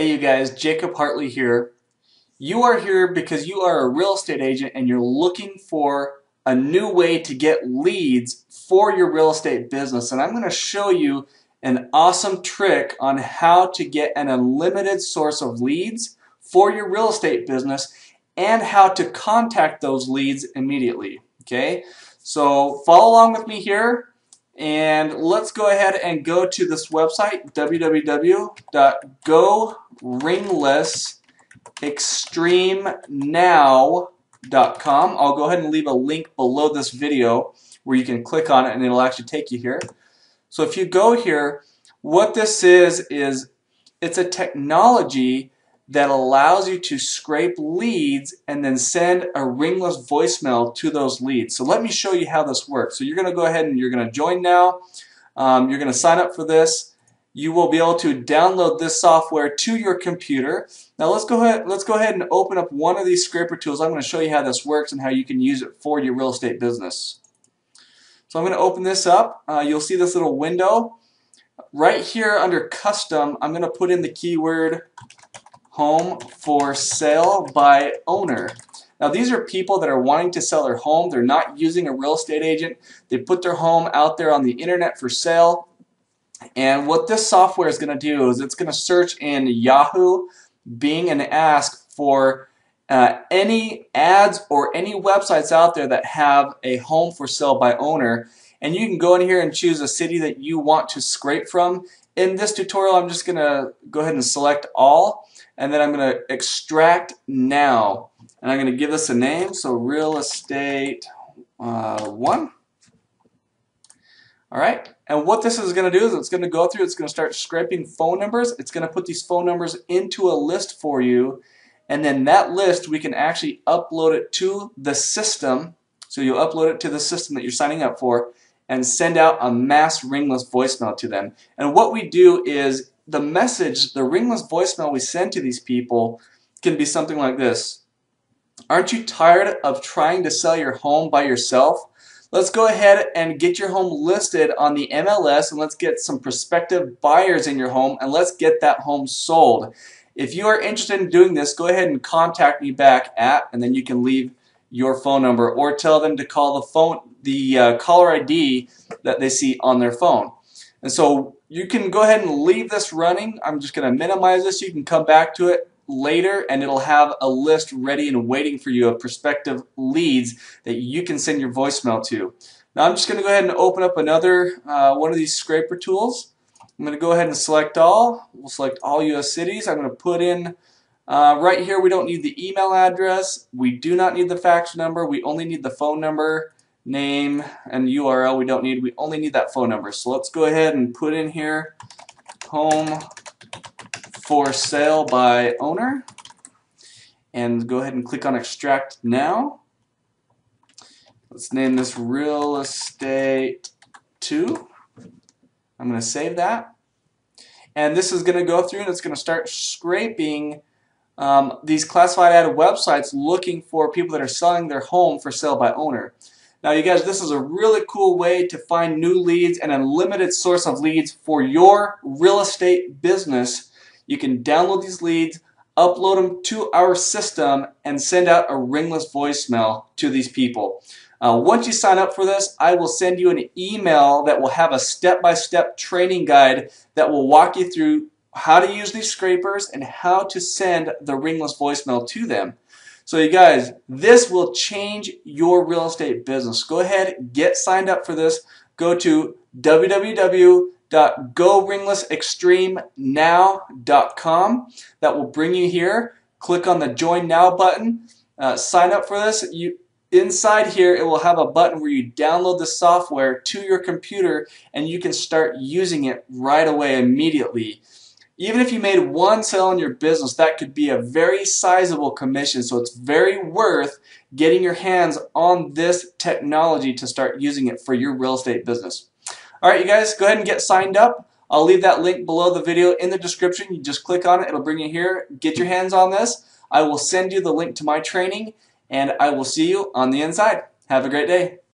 Hey you guys, Jacob Hartley here. You are here because you are a real estate agent and you're looking for a new way to get leads for your real estate business. And I'm going to show you an awesome trick on how to get an unlimited source of leads for your real estate business and how to contact those leads immediately. Okay, so follow along with me here. And let's go ahead and go to this website, www.goringlessextremenow.com. I'll go ahead and leave a link below this video where you can click on it and it'll actually take you here. So if you go here, what this is, is it's a technology that allows you to scrape leads and then send a ringless voicemail to those leads. So let me show you how this works. So you're going to go ahead and you're going to join now. Um, you're going to sign up for this. You will be able to download this software to your computer. Now let's go ahead. Let's go ahead and open up one of these scraper tools. I'm going to show you how this works and how you can use it for your real estate business. So I'm going to open this up. Uh, you'll see this little window. Right here under custom, I'm going to put in the keyword home for sale by owner. Now these are people that are wanting to sell their home. They're not using a real estate agent. They put their home out there on the internet for sale. And what this software is going to do is it's going to search in Yahoo, Bing, and ask for uh, any ads or any websites out there that have a home for sale by owner. And you can go in here and choose a city that you want to scrape from. In this tutorial, I'm just going to go ahead and select all and then I'm going to extract now. And I'm going to give this a name, so real estate uh, 1. All right, and what this is going to do is it's going to go through, it's going to start scraping phone numbers. It's going to put these phone numbers into a list for you, and then that list we can actually upload it to the system. So you'll upload it to the system that you're signing up for and send out a mass ringless voicemail to them. And what we do is the message, the ringless voicemail we send to these people can be something like this. Aren't you tired of trying to sell your home by yourself? Let's go ahead and get your home listed on the MLS and let's get some prospective buyers in your home and let's get that home sold. If you are interested in doing this, go ahead and contact me back at, and then you can leave your phone number or tell them to call the phone, the uh, caller ID that they see on their phone. And so you can go ahead and leave this running. I'm just going to minimize this. You can come back to it later and it'll have a list ready and waiting for you of prospective leads that you can send your voicemail to. Now I'm just going to go ahead and open up another uh, one of these scraper tools. I'm going to go ahead and select all. We'll select all U.S. cities. I'm going to put in uh, right here we don't need the email address. We do not need the fax number. We only need the phone number name and URL we don't need. We only need that phone number. So let's go ahead and put in here home for sale by owner and go ahead and click on extract now. Let's name this real estate 2. I'm going to save that. And this is going to go through and it's going to start scraping um, these classified ad websites looking for people that are selling their home for sale by owner. Now you guys, this is a really cool way to find new leads and a limited source of leads for your real estate business. You can download these leads, upload them to our system, and send out a ringless voicemail to these people. Uh, once you sign up for this, I will send you an email that will have a step-by-step -step training guide that will walk you through how to use these scrapers and how to send the ringless voicemail to them. So you guys, this will change your real estate business. Go ahead, get signed up for this. Go to www.goringlessextremenow.com. That will bring you here. Click on the Join Now button. Uh, sign up for this. You Inside here, it will have a button where you download the software to your computer and you can start using it right away immediately. Even if you made one sale in your business, that could be a very sizable commission. So it's very worth getting your hands on this technology to start using it for your real estate business. All right, you guys, go ahead and get signed up. I'll leave that link below the video in the description. You just click on it. It'll bring you here. Get your hands on this. I will send you the link to my training, and I will see you on the inside. Have a great day.